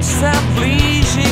Se aflige